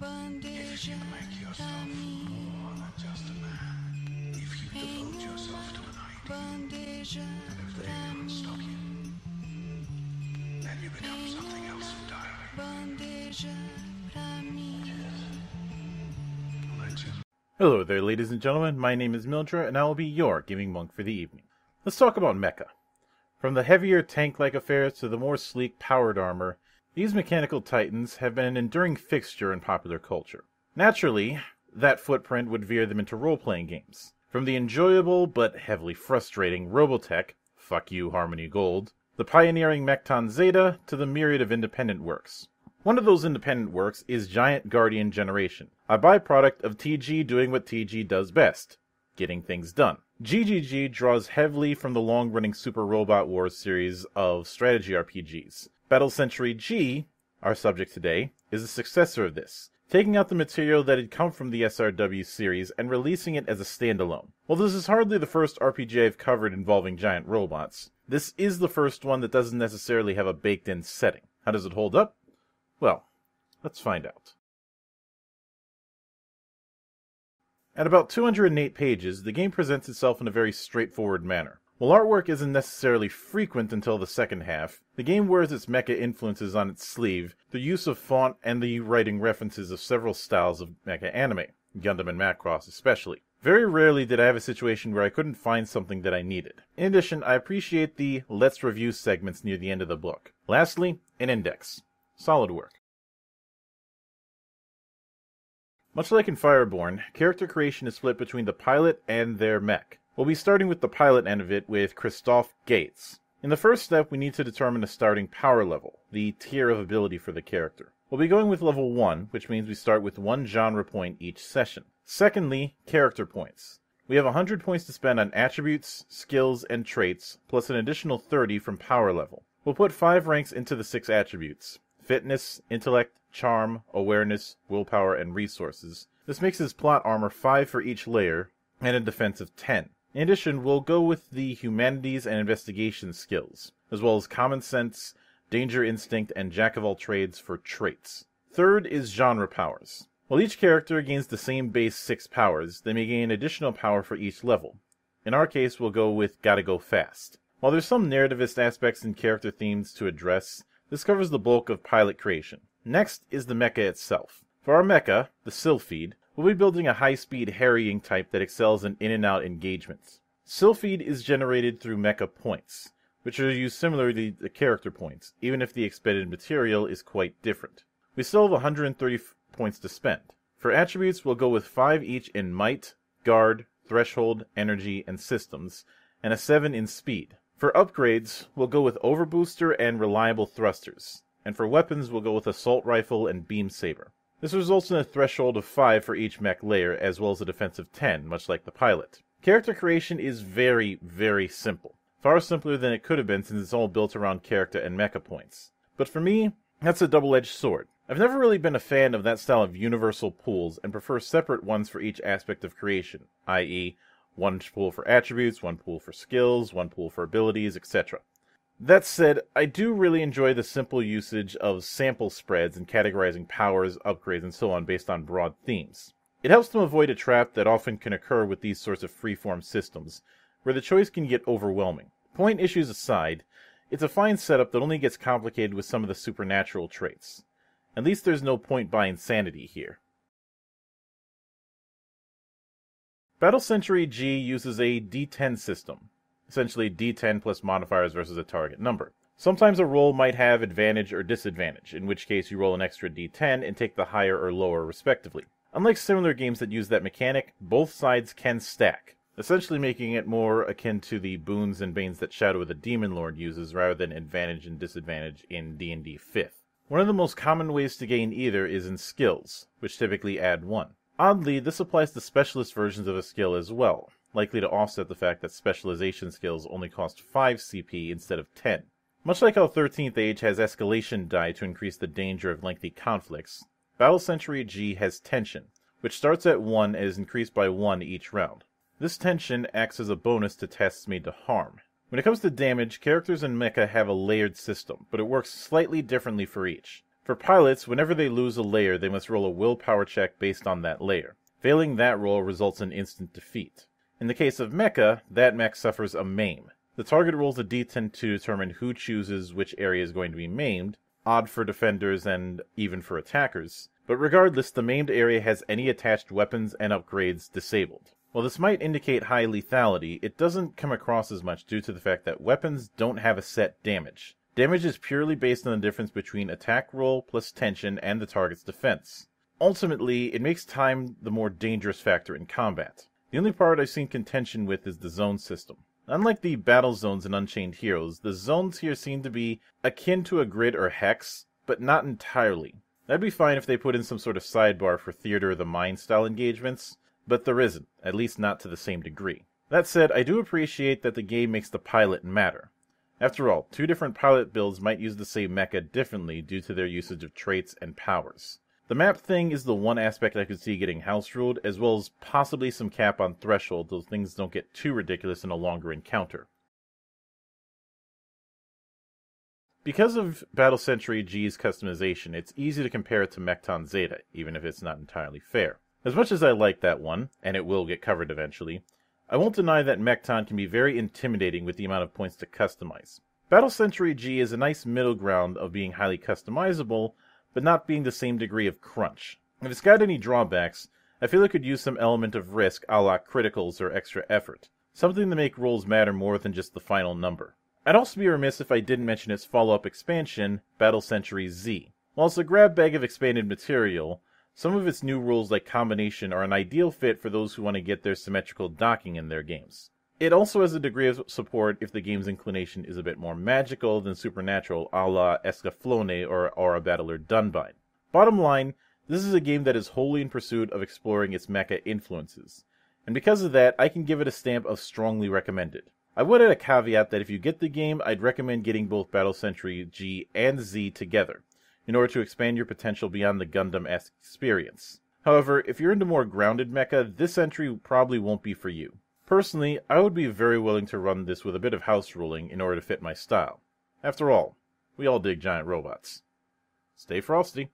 You can make yourself more than just a man if you devote yourself to an ideal. And if they can't stop you, then you become something else entirely. Hello there, ladies and gentlemen. My name is Mildra, and I will be your gaming monk for the evening. Let's talk about mecha. From the heavier tank-like affairs to the more sleek, powered armor, these mechanical titans have been an enduring fixture in popular culture. Naturally, that footprint would veer them into role-playing games. From the enjoyable but heavily frustrating Robotech, fuck you Harmony Gold, the pioneering Mekton Zeta, to the myriad of independent works. One of those independent works is Giant Guardian Generation, a byproduct of TG doing what TG does best getting things done. GGG draws heavily from the long running Super Robot Wars series of strategy RPGs. Battle Century G, our subject today, is a successor of this, taking out the material that had come from the SRW series and releasing it as a standalone. While this is hardly the first RPG I've covered involving giant robots, this is the first one that doesn't necessarily have a baked in setting. How does it hold up? Well, let's find out. At about 208 pages, the game presents itself in a very straightforward manner. While artwork isn't necessarily frequent until the second half, the game wears its mecha influences on its sleeve, the use of font and the writing references of several styles of mecha anime, Gundam and Macross especially. Very rarely did I have a situation where I couldn't find something that I needed. In addition, I appreciate the Let's Review segments near the end of the book. Lastly, an index. Solid work. Much like in Fireborn, character creation is split between the pilot and their mech. We'll be starting with the pilot end of it with Christoph Gates. In the first step, we need to determine a starting power level, the tier of ability for the character. We'll be going with level 1, which means we start with one genre point each session. Secondly, character points. We have 100 points to spend on attributes, skills, and traits, plus an additional 30 from power level. We'll put 5 ranks into the 6 attributes fitness, intellect, charm, awareness, willpower, and resources. This makes his plot armor 5 for each layer, and a defense of 10. In addition, we'll go with the humanities and investigation skills, as well as common sense, danger instinct, and jack of all trades for traits. Third is genre powers. While each character gains the same base 6 powers, they may gain additional power for each level. In our case, we'll go with Gotta Go Fast. While there's some narrativist aspects and character themes to address, this covers the bulk of pilot creation. Next is the mecha itself. For our mecha, the Sylphid, we'll be building a high-speed harrying type that excels in in-and-out engagements. Sylphid is generated through mecha points, which are used similarly to character points, even if the expended material is quite different. We still have 130 points to spend. For attributes, we'll go with 5 each in might, guard, threshold, energy, and systems, and a 7 in speed. For upgrades, we'll go with overbooster and reliable thrusters. And for weapons, we'll go with assault rifle and beam saber. This results in a threshold of 5 for each mech layer, as well as a defense of 10, much like the pilot. Character creation is very, very simple. Far simpler than it could have been since it's all built around character and mecha points. But for me, that's a double edged sword. I've never really been a fan of that style of universal pools and prefer separate ones for each aspect of creation, i.e., one pool for attributes, one pool for skills, one pool for abilities, etc. That said, I do really enjoy the simple usage of sample spreads and categorizing powers, upgrades, and so on based on broad themes. It helps them avoid a trap that often can occur with these sorts of freeform systems, where the choice can get overwhelming. Point issues aside, it's a fine setup that only gets complicated with some of the supernatural traits. At least there's no point buy insanity here. Battle Century G uses a D10 system, essentially D10 plus modifiers versus a target number. Sometimes a roll might have advantage or disadvantage, in which case you roll an extra D10 and take the higher or lower respectively. Unlike similar games that use that mechanic, both sides can stack, essentially making it more akin to the boons and banes that Shadow of the Demon Lord uses rather than advantage and disadvantage in D&D 5th. One of the most common ways to gain either is in skills, which typically add 1. Oddly, this applies to specialist versions of a skill as well, likely to offset the fact that specialization skills only cost 5 CP instead of 10. Much like how 13th Age has escalation die to increase the danger of lengthy conflicts, Battle Century G has tension, which starts at 1 and is increased by 1 each round. This tension acts as a bonus to tests made to harm. When it comes to damage, characters in Mecha have a layered system, but it works slightly differently for each. For pilots, whenever they lose a layer, they must roll a willpower check based on that layer. Failing that roll results in instant defeat. In the case of mecha, that mech suffers a maim. The target rolls a d10 to determine who chooses which area is going to be maimed, odd for defenders and even for attackers, but regardless, the maimed area has any attached weapons and upgrades disabled. While this might indicate high lethality, it doesn't come across as much due to the fact that weapons don't have a set damage. Damage is purely based on the difference between attack roll plus tension and the target's defense. Ultimately, it makes time the more dangerous factor in combat. The only part I've seen contention with is the zone system. Unlike the battle zones in Unchained Heroes, the zones here seem to be akin to a grid or hex, but not entirely. That'd be fine if they put in some sort of sidebar for Theater of the Mind style engagements, but there isn't, at least not to the same degree. That said, I do appreciate that the game makes the pilot matter. After all, two different pilot builds might use the same mecha differently due to their usage of traits and powers. The map thing is the one aspect I could see getting house ruled, as well as possibly some cap on threshold so things don't get too ridiculous in a longer encounter. Because of Battle Century G's customization, it's easy to compare it to Mekton Zeta, even if it's not entirely fair. As much as I like that one, and it will get covered eventually, I won't deny that Mekton can be very intimidating with the amount of points to customize. Battle Century G is a nice middle ground of being highly customizable, but not being the same degree of crunch. If it's got any drawbacks, I feel it could use some element of risk a la criticals or extra effort, something to make rolls matter more than just the final number. I'd also be remiss if I didn't mention its follow-up expansion, Battle Century Z. While it's a grab bag of expanded material, some of its new rules like combination are an ideal fit for those who want to get their symmetrical docking in their games. It also has a degree of support if the game's inclination is a bit more magical than supernatural a la Escaflowne or Aura Battler Dunbine. Bottom line, this is a game that is wholly in pursuit of exploring its mecha influences, and because of that, I can give it a stamp of strongly recommended. I would add a caveat that if you get the game, I'd recommend getting both Battle Century G and Z together in order to expand your potential beyond the Gundam-esque experience. However, if you're into more grounded mecha, this entry probably won't be for you. Personally, I would be very willing to run this with a bit of house ruling in order to fit my style. After all, we all dig giant robots. Stay frosty.